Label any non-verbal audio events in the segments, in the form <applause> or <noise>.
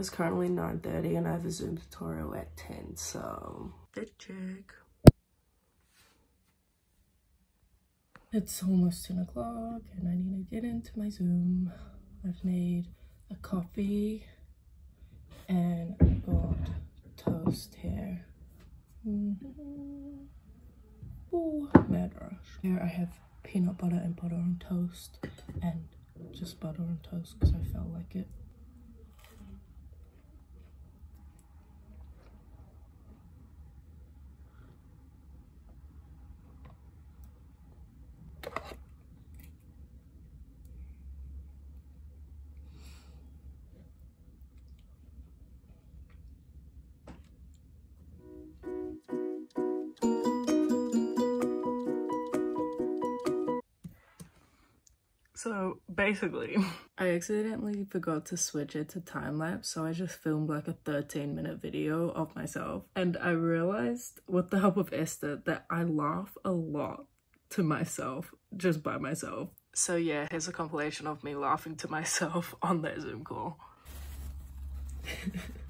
It's currently 9.30 and I have a Zoom tutorial at 10, so let's check. It's almost 10 o'clock and I need to get into my Zoom. I've made a coffee and got toast here. Mm -hmm. Ooh, mad rush. Here I have peanut butter and butter on toast and just butter on toast because I felt like it. So basically, I accidentally forgot to switch it to time lapse, so I just filmed like a 13 minute video of myself. And I realized with the help of Esther that I laugh a lot to myself just by myself. So yeah, here's a compilation of me laughing to myself <laughs> on that Zoom call. <laughs>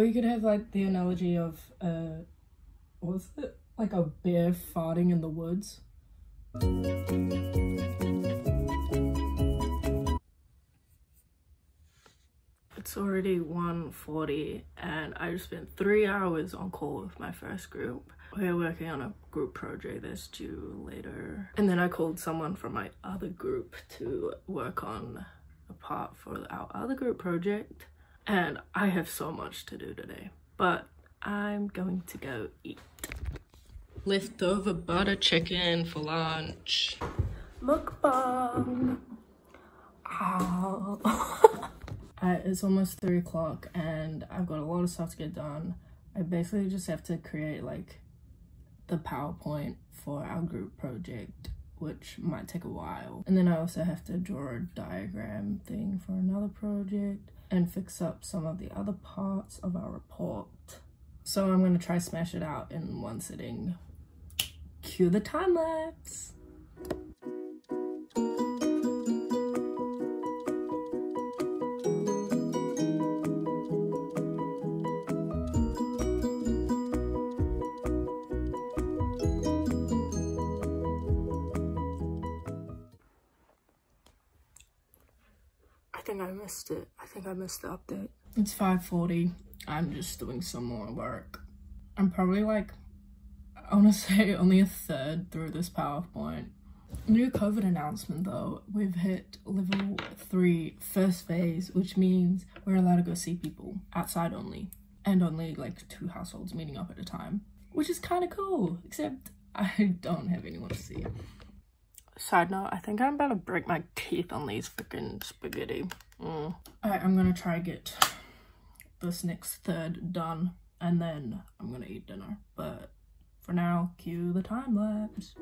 Or you could have like the analogy of uh what was it? Like a bear farting in the woods. It's already 1.40 and I just spent three hours on call with my first group. We're working on a group project that's due later. And then I called someone from my other group to work on a part for our other group project and I have so much to do today, but I'm going to go eat. Leftover butter chicken for lunch. Mukbang. Ow. <laughs> Uh, it's almost three o'clock and I've got a lot of stuff to get done. I basically just have to create like the PowerPoint for our group project which might take a while. And then I also have to draw a diagram thing for another project and fix up some of the other parts of our report. So I'm to try smash it out in one sitting. Cue the time lapse. Think I missed it. I think I missed the update. It's 5.40. I'm just doing some more work. I'm probably like, I want to <laughs> say only a third through this PowerPoint. New COVID announcement though, we've hit level three first phase, which means we're allowed to go see people outside only and only like two households meeting up at a time, which is kind of cool, except I <laughs> don't have anyone to see. Side note, I think I'm about to break my teeth on these freaking spaghetti. Mm. Alright, I'm gonna try get this next third done and then I'm gonna eat dinner. But for now, cue the time lapse.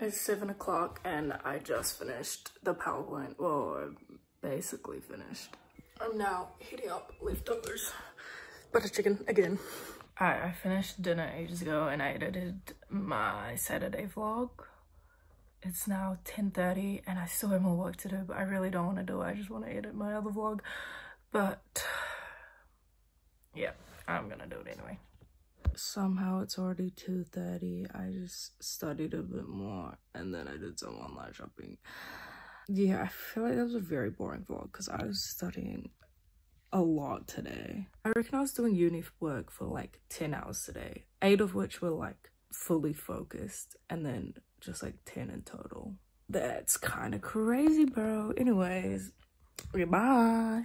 It's 7 o'clock and I just finished the PowerPoint. Well, basically finished. I'm now heating up leftovers. Butter chicken again. Alright, I finished dinner ages ago and I edited my Saturday vlog. It's now 10.30 and I still have more work to do, but I really don't want to do it. I just want to edit my other vlog. But, yeah, I'm gonna do it anyway. Somehow it's already 2.30. I just studied a bit more and then I did some online shopping yeah, I feel like that was a very boring vlog because I was studying a lot today. I reckon I was doing uni work for like 10 hours today, eight of which were like fully focused and then just like 10 in total. That's kind of crazy, bro. Anyways, goodbye.